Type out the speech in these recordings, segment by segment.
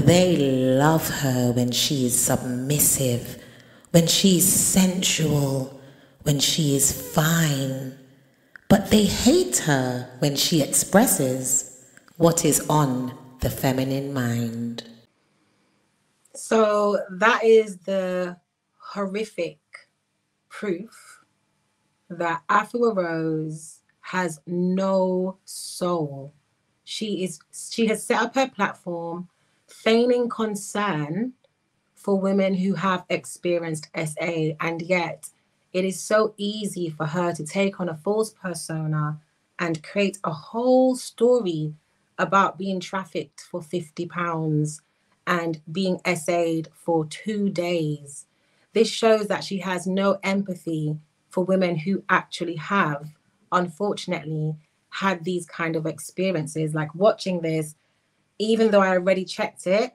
They love her when she is submissive, when she is sensual, when she is fine. But they hate her when she expresses what is on the feminine mind. So that is the horrific proof that Afua Rose has no soul. She is she has set up her platform feigning concern for women who have experienced SA and yet it is so easy for her to take on a false persona and create a whole story about being trafficked for 50 pounds and being essayed for two days. This shows that she has no empathy for women who actually have, unfortunately, had these kind of experiences. Like watching this, even though I already checked it,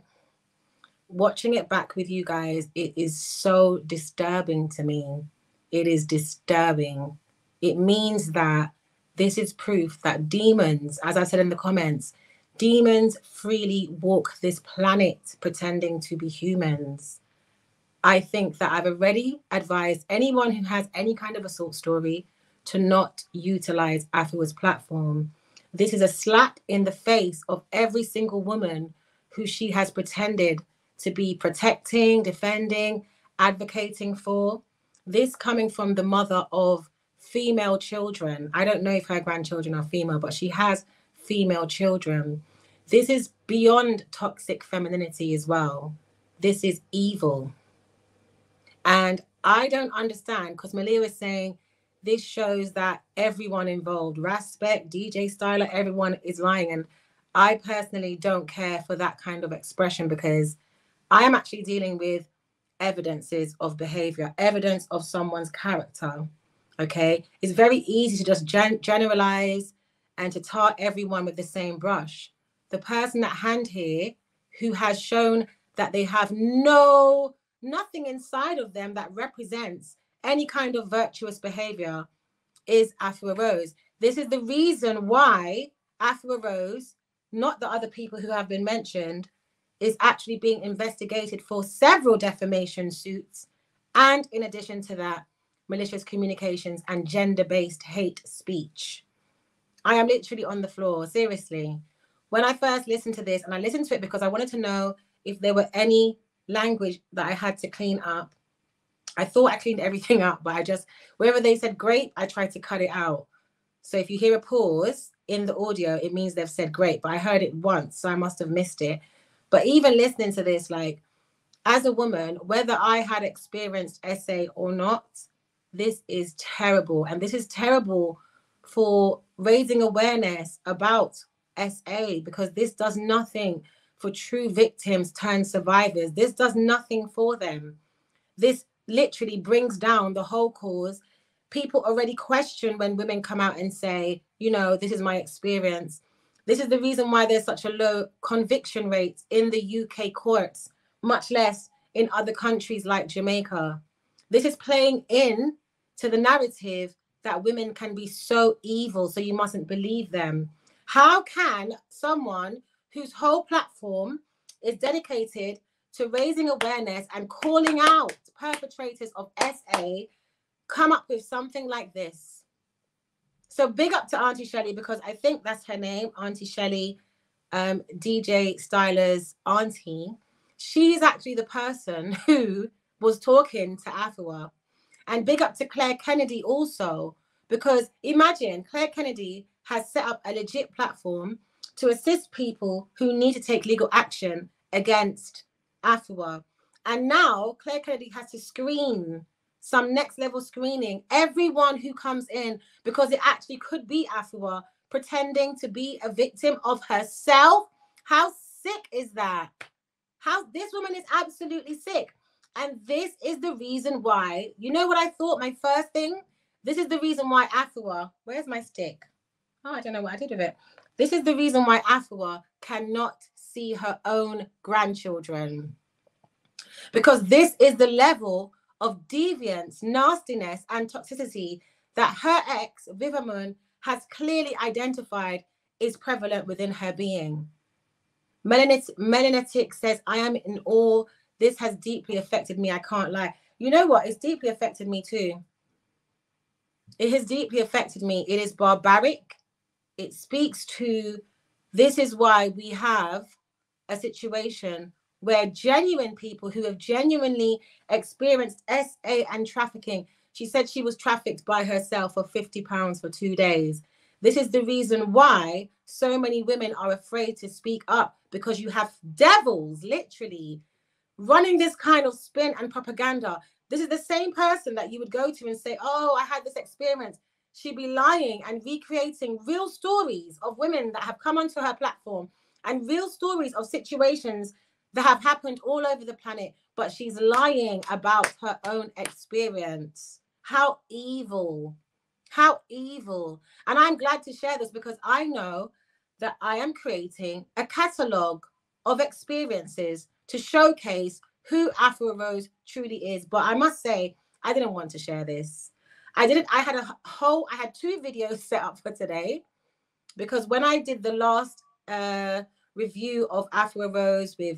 watching it back with you guys, it is so disturbing to me. It is disturbing. It means that this is proof that demons, as I said in the comments, demons freely walk this planet pretending to be humans. I think that I've already advised anyone who has any kind of assault story to not utilize Afua's platform. This is a slap in the face of every single woman who she has pretended to be protecting, defending, advocating for. This coming from the mother of female children. I don't know if her grandchildren are female, but she has female children. This is beyond toxic femininity as well. This is evil. And I don't understand because Malia was saying this shows that everyone involved, Raspect, DJ Styler, everyone is lying. And I personally don't care for that kind of expression because I am actually dealing with evidences of behavior, evidence of someone's character. Okay. It's very easy to just gen- generalize and to tar everyone with the same brush. The person at hand here who has shown that they have no, nothing inside of them that represents any kind of virtuous behavior is Afua Rose. This is the reason why Afua Rose, not the other people who have been mentioned, is actually being investigated for several defamation suits. And in addition to that, malicious communications and gender based hate speech. I am literally on the floor, seriously. When I first listened to this, and I listened to it because I wanted to know if there were any language that I had to clean up. I thought I cleaned everything up, but I just, wherever they said great, I tried to cut it out. So if you hear a pause in the audio, it means they've said great, but I heard it once, so I must have missed it. But even listening to this, like as a woman, whether I had experienced SA or not, this is terrible. And this is terrible for raising awareness about SA because this does nothing for true victims turned survivors. This does nothing for them. This literally brings down the whole cause. People already question when women come out and say, you know, this is my experience. This is the reason why there's such a low conviction rate in the UK courts, much less in other countries like Jamaica. This is playing in to the narrative that women can be so evil, so you mustn't believe them. How can someone whose whole platform is dedicated to raising awareness and calling out perpetrators of SA come up with something like this? So big up to Auntie Shelley because I think that's her name, Auntie Shelley, um, DJ Styler's auntie. She's actually the person who was talking to Afua and big up to Claire Kennedy also, because imagine Claire Kennedy has set up a legit platform to assist people who need to take legal action against Afua. And now Claire Kennedy has to screen some next level screening everyone who comes in because it actually could be Afua pretending to be a victim of herself. How sick is that? How this woman is absolutely sick. And this is the reason why, you know what I thought? My first thing, this is the reason why Afua, where's my stick? Oh, I don't know what I did with it. This is the reason why Afua cannot see her own grandchildren. Because this is the level of deviance, nastiness, and toxicity that her ex, Vivian, has clearly identified is prevalent within her being. Melanet- Melanatic says, I am in awe. This has deeply affected me. I can't lie. You know what? It's deeply affected me too. It has deeply affected me. It is barbaric. It speaks to this is why we have a situation where genuine people who have genuinely experienced SA and trafficking, she said she was trafficked by herself for 50 pounds for two days. This is the reason why so many women are afraid to speak up because you have devils literally running this kind of spin and propaganda. This is the same person that you would go to and say, Oh, I had this experience. She'd be lying and recreating real stories of women that have come onto her platform and real stories of situations that have happened all over the planet, but she's lying about her own experience. How evil. How evil. And I'm glad to share this because I know that I am creating a catalogue of experiences to showcase who Afua Rose truly is. But I must say, I didn't want to share this. I didn't, I had a whole, I had two videos set up for today because when I did the last uh, review of Afua Rose with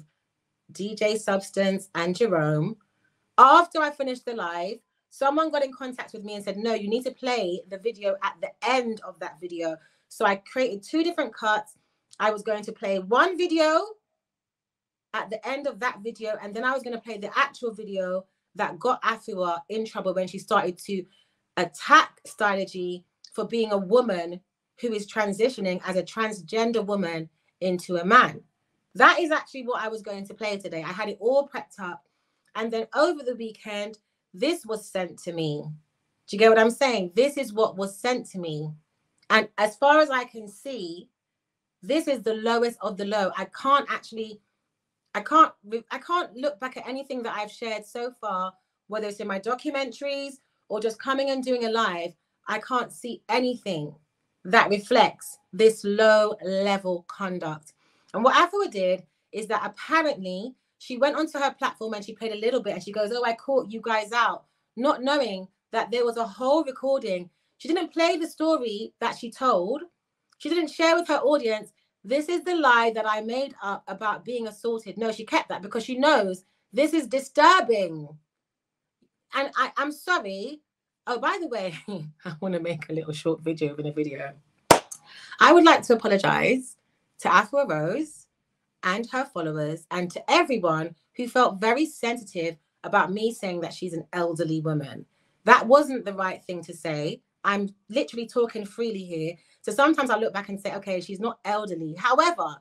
DJ Substance and Jerome, after I finished the live, someone got in contact with me and said, No, you need to play the video at the end of that video. So I created two different cuts. I was going to play one video at the end of that video, and then I was going to play the actual video that got Afua in trouble when she started to attack Stylogy for being a woman who is transitioning as a transgender woman into a man. That is actually what I was going to play today. I had it all prepped up. And then over the weekend, this was sent to me. Do you get what I'm saying? This is what was sent to me. And as far as I can see, this is the lowest of the low. I can't actually, I can't, I can't look back at anything that I've shared so far, whether it's in my documentaries or just coming and doing a live. I can't see anything that reflects this low level conduct. And what Afua did is that apparently she went onto her platform and she played a little bit and she goes, Oh, I caught you guys out, not knowing that there was a whole recording. She didn't play the story that she told, she didn't share with her audience. This is the lie that I made up about being assaulted. No, she kept that because she knows this is disturbing. And I, I'm sorry. Oh, by the way, I want to make a little short video within a video. I would like to apologize to Afua Rose and her followers and to everyone who felt very sensitive about me saying that she's an elderly woman. That wasn't the right thing to say. I'm literally talking freely here. So sometimes I look back and say, okay, she's not elderly. However,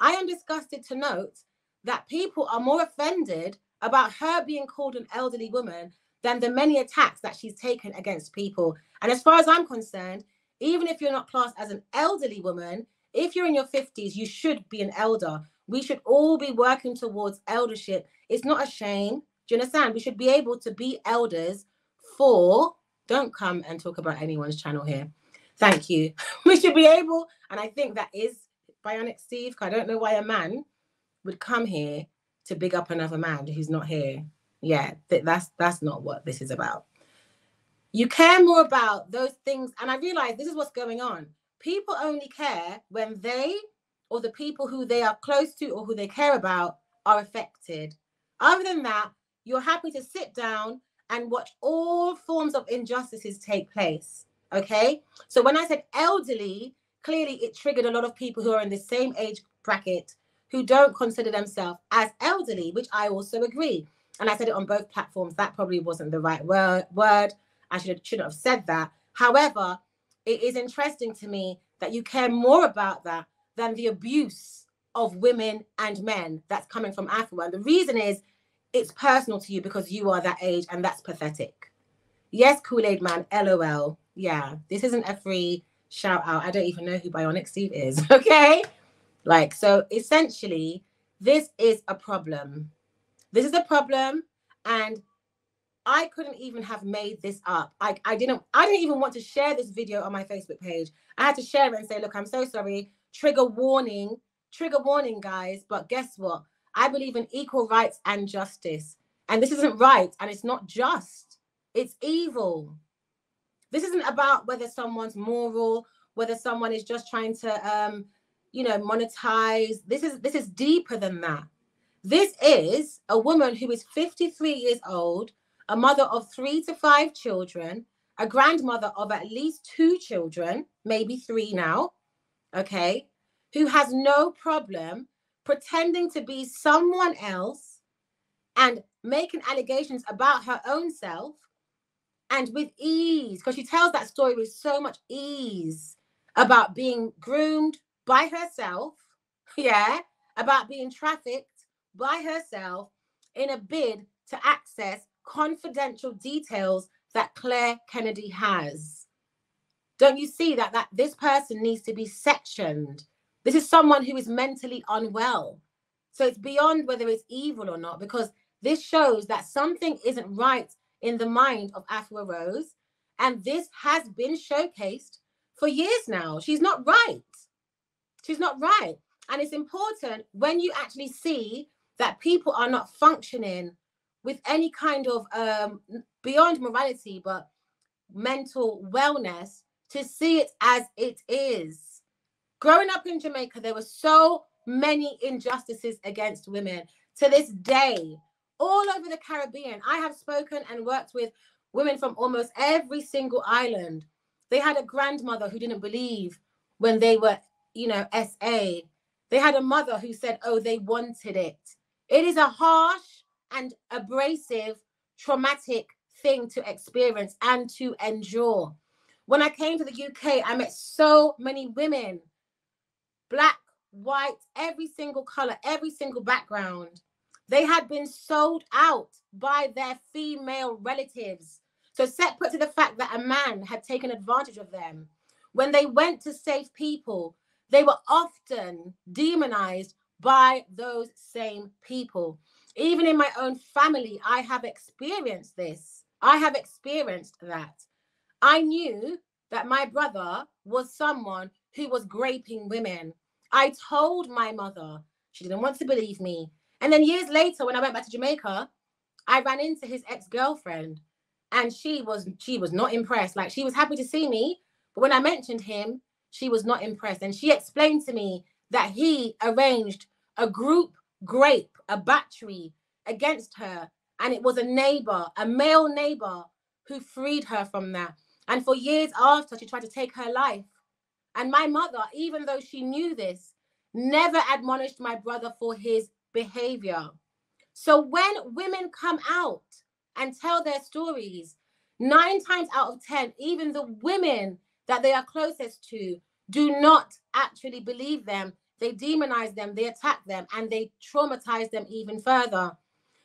I am disgusted to note that people are more offended about her being called an elderly woman than the many attacks that she's taken against people. And as far as I'm concerned, even if you're not classed as an elderly woman, if you're in your 50s, you should be an elder. We should all be working towards eldership. It's not a shame. Do you understand? We should be able to be elders for, don't come and talk about anyone's channel here. Thank you. We should be able, and I think that is Bionic Steve. I don't know why a man would come here to big up another man who's not here. Yeah, that's that's not what this is about. You care more about those things, and I realize this is what's going on people only care when they or the people who they are close to or who they care about are affected. Other than that, you're happy to sit down and watch all forms of injustices take place. Okay. So when I said elderly, clearly it triggered a lot of people who are in the same age bracket who don't consider themselves as elderly, which I also agree. And I said it on both platforms. That probably wasn't the right word. I should shouldn't have said that. However, it is interesting to me that you care more about that than the abuse of women and men that's coming from Afua. And the reason is it's personal to you because you are that age and that's pathetic. Yes, Kool Aid Man, LOL. Yeah, this isn't a free shout out. I don't even know who Bionic Steve is. Okay. Like, so essentially, this is a problem. This is a problem. And I couldn't even have made this up. I, I didn't I didn't even want to share this video on my Facebook page. I had to share it and say, look, I'm so sorry. Trigger warning, trigger warning, guys. But guess what? I believe in equal rights and justice. And this isn't right and it's not just. It's evil. This isn't about whether someone's moral, whether someone is just trying to um, you know, monetize. This is this is deeper than that. This is a woman who is 53 years old, a mother of three to five children, a grandmother of at least two children, maybe three now, okay, who has no problem pretending to be someone else and making allegations about her own self and with ease, because she tells that story with so much ease about being groomed by herself, yeah, about being trafficked by herself in a bid to access confidential details that Claire Kennedy has. Don't you see that that this person needs to be sectioned? This is someone who is mentally unwell. So it's beyond whether it's evil or not, because this shows that something isn't right in the mind of Afua Rose. And this has been showcased for years now. She's not right. She's not right. And it's important when you actually see that people are not functioning with any kind of um, beyond morality, but mental wellness to see it as it is. Growing up in Jamaica, there were so many injustices against women. To this day, all over the Caribbean, I have spoken and worked with women from almost every single island. They had a grandmother who didn't believe when they were, you know, SA. They had a mother who said, oh, they wanted it. It is a harsh and abrasive, traumatic thing to experience and to endure. When I came to the UK, I met so many women, black, white, every single color, every single background. They had been sold out by their female relatives. So, separate to the fact that a man had taken advantage of them, when they went to save people, they were often demonized by those same people. Even in my own family, I have experienced this. I have experienced that. I knew that my brother was someone who was graping women. I told my mother, she didn't want to believe me. And then years later, when I went back to Jamaica, I ran into his ex-girlfriend and she was she was not impressed. Like she was happy to see me, but when I mentioned him, she was not impressed. And she explained to me that he arranged a group grape, a battery against her. And it was a neighbor, a male neighbor, who freed her from that. And for years after, she tried to take her life. And my mother, even though she knew this, never admonished my brother for his behavior. So when women come out and tell their stories, nine times out of 10, even the women that they are closest to do not actually believe them they demonize them, they attack them, and they traumatize them even further.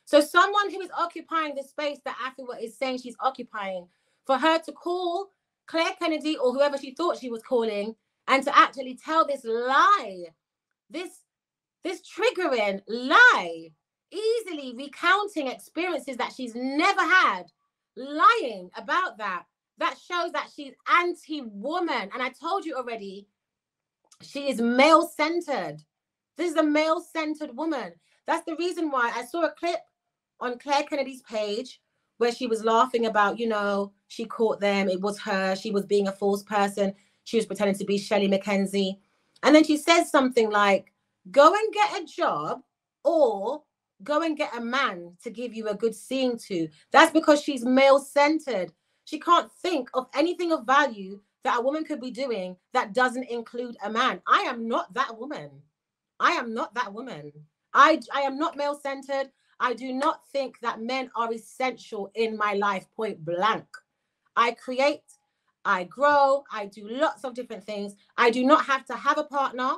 So, someone who is occupying the space that Afua is saying she's occupying, for her to call Claire Kennedy or whoever she thought she was calling, and to actually tell this lie, this this triggering lie, easily recounting experiences that she's never had, lying about that, that shows that she's anti-woman. And I told you already, she is male centered. This is a male centered woman. That's the reason why I saw a clip on Claire Kennedy's page where she was laughing about, you know, she caught them. It was her. She was being a false person. She was pretending to be Shelly McKenzie. And then she says something like, go and get a job or go and get a man to give you a good seeing to. That's because she's male centered. She can't think of anything of value that a woman could be doing that doesn't include a man. I am not that woman. I am not that woman. I, I am not male centered. I do not think that men are essential in my life, point blank. I create, I grow, I do lots of different things. I do not have to have a partner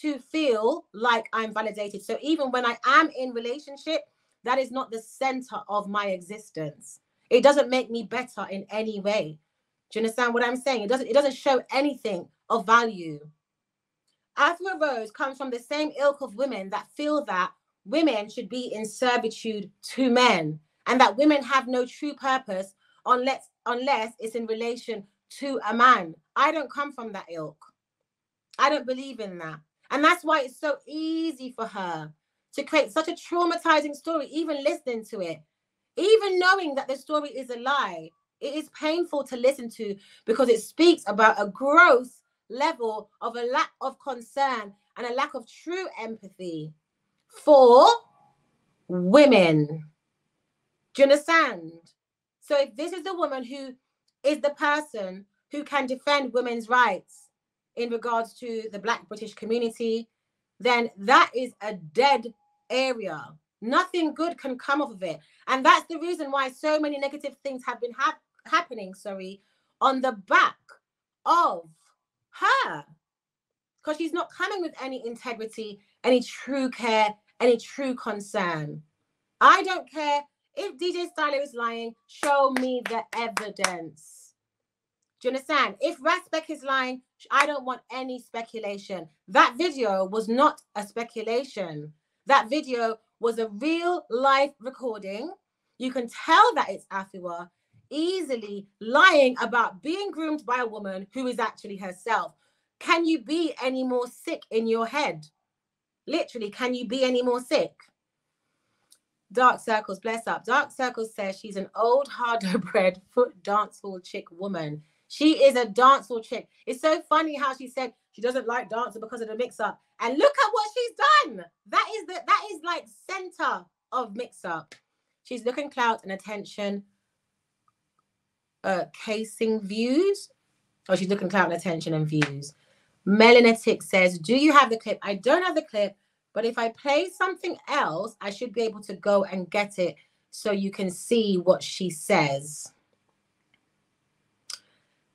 to feel like I'm validated. So even when I am in relationship, that is not the center of my existence. It doesn't make me better in any way. Do you understand what I'm saying? It doesn't it doesn't show anything of value. Afua Rose comes from the same ilk of women that feel that women should be in servitude to men and that women have no true purpose unless unless it's in relation to a man. I don't come from that ilk. I don't believe in that. And that's why it's so easy for her to create such a traumatizing story, even listening to it, even knowing that the story is a lie. It is painful to listen to because it speaks about a gross level of a lack of concern and a lack of true empathy for women. Do you understand? So if this is the woman who is the person who can defend women's rights in regards to the black British community, then that is a dead area. Nothing good can come off of it. And that's the reason why so many negative things have been ha- happening, sorry, on the back of her. Because she's not coming with any integrity, any true care, any true concern. I don't care if DJ Styler is lying, show me the evidence. Do you understand? If Rasbeck is lying, I don't want any speculation. That video was not a speculation. That video was a real live recording. You can tell that it's Afua easily lying about being groomed by a woman who is actually herself. Can you be any more sick in your head? Literally, can you be any more sick? Dark Circles, bless up. Dark Circles says she's an old, harder bred foot dancehall chick woman. She is a dancehall chick. It's so funny how she said she doesn't like dancing because of the mix up. And look at what she's done. That is the that is like center of mix up. She's looking clout and attention, uh, casing views. Oh, she's looking clout and attention and views. Melanatic says, Do you have the clip? I don't have the clip, but if I play something else, I should be able to go and get it so you can see what she says.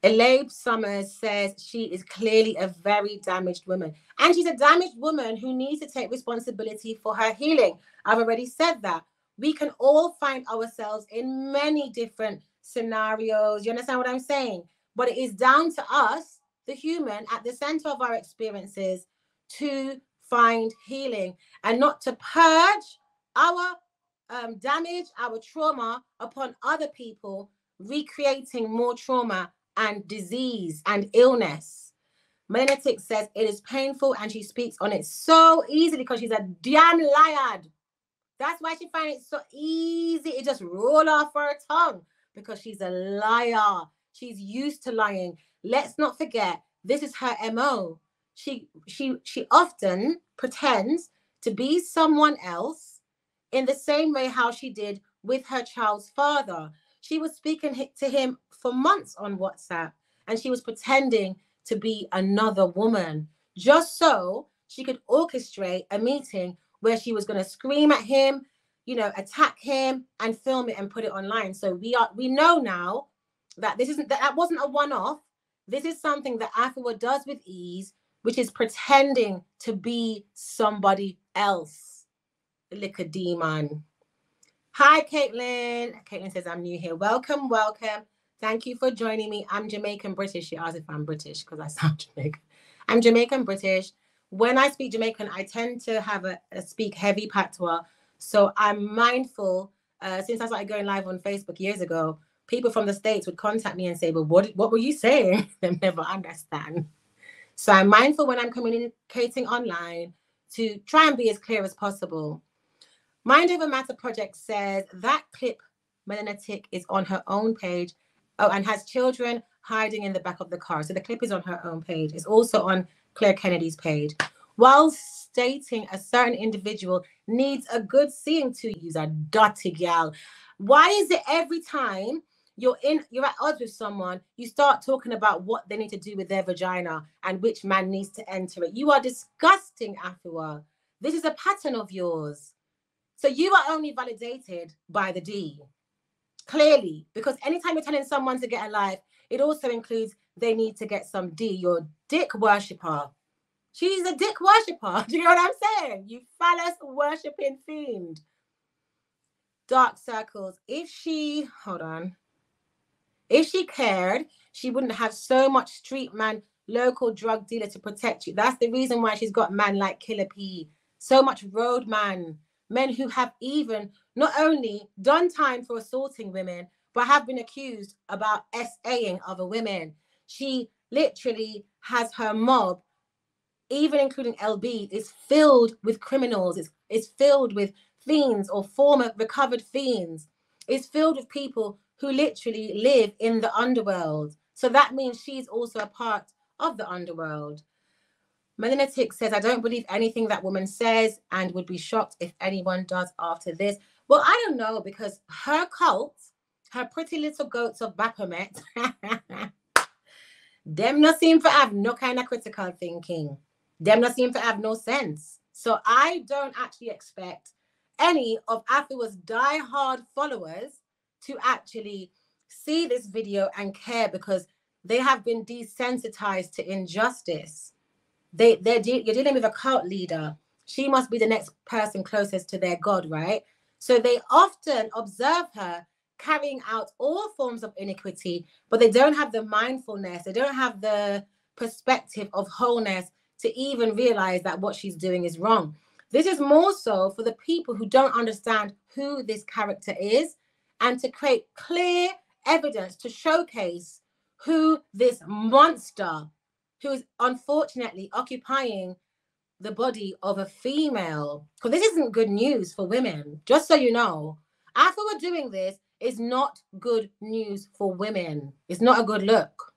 Elabe Summers says she is clearly a very damaged woman. And she's a damaged woman who needs to take responsibility for her healing. I've already said that. We can all find ourselves in many different scenarios. You understand what I'm saying? But it is down to us, the human, at the center of our experiences to find healing and not to purge our um, damage, our trauma upon other people, recreating more trauma and disease and illness. Melanatic says it is painful and she speaks on it so easily because she's a damn liar. That's why she finds it so easy. It just roll off her tongue because she's a liar. She's used to lying. Let's not forget, this is her MO. She she she often pretends to be someone else in the same way how she did with her child's father. She was speaking to him for months on WhatsApp and she was pretending to be another woman just so she could orchestrate a meeting where she was going to scream at him, you know, attack him and film it and put it online. So we are we know now that this isn't that, that wasn't a one-off. This is something that Afua does with ease, which is pretending to be somebody else. Lick a demon. Hi, Caitlin. Caitlin says I'm new here. Welcome, welcome. Thank you for joining me. I'm Jamaican British. She asked if I'm British because I sound Jamaican. I'm Jamaican British. When I speak Jamaican, I tend to have a, a speak heavy patois. So I'm mindful. Uh, since I started going live on Facebook years ago, people from the states would contact me and say, "But what what were you saying?" they never understand. So I'm mindful when I'm communicating online to try and be as clear as possible. Mind Over Matter Project says that clip, Melanatic, is on her own page Oh, and has children hiding in the back of the car. So the clip is on her own page. It's also on Claire Kennedy's page. While stating a certain individual needs a good seeing to use a dirty gal. Why is it every time you're in you're at odds with someone, you start talking about what they need to do with their vagina and which man needs to enter it? You are disgusting, Afua. This is a pattern of yours. So you are only validated by the D clearly because anytime you're telling someone to get a life it also includes they need to get some d your dick worshiper she's a dick worshiper. Do you know what i'm saying? You phallus worshipping fiend. Dark circles. If she hold on. If she cared she wouldn't have so much street man local drug dealer to protect you. That's the reason why she's got man like killer p. So much road man. Men who have even not only done time for assaulting women, but have been accused about SAing other women. She literally has her mob, even including LB, is filled with criminals, it's, it's filled with fiends or former recovered fiends. It's filled with people who literally live in the underworld. So that means she's also a part of the underworld. Melanatic says, I don't believe anything that woman says and would be shocked if anyone does after this. Well, I don't know because her cult, her pretty little goats of Baphomet, them not seem to have no kind of critical thinking. Them not seem to have no sense. So I don't actually expect any of Afua's die-hard followers to actually see this video and care because they have been desensitized to injustice. They they're de- you're dealing with a cult leader. She must be the next person closest to their God, right? So they often observe her carrying out all forms of iniquity, but they don't have the mindfulness, they don't have the perspective of wholeness to even realize that what she's doing is wrong. This is more so for the people who don't understand who this character is and to create clear evidence to showcase who this monster who is unfortunately occupying the body of a female. Because this isn't good news for women, just so you know. After we're doing this, is not good news for women. It's not a good look.